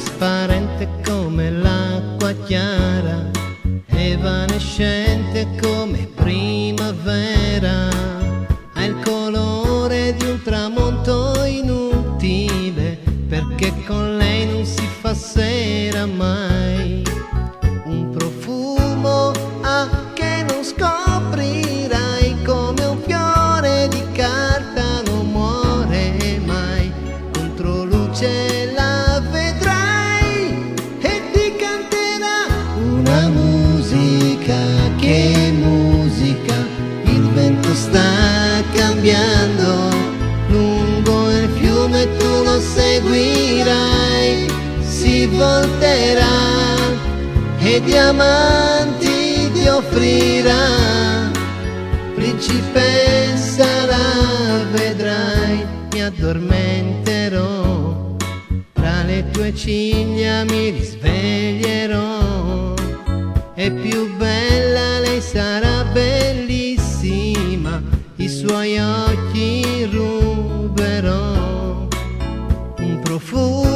trasparente come l'acqua chiara, perché con lei non si fa sera mai. Un profumo ha che non scoprirai come un fiore di carta non muore mai. Contro luce la vedrai e ti canterà una musica che musica. Il vento sta cambiando si volterà e diamanti ti offrirà. Principessa la vedrai, mi addormenterò, tra le tue ciglia mi risveglierò. E più bella lei sarà bellissima, i suoi occhi ruberò. Un profumo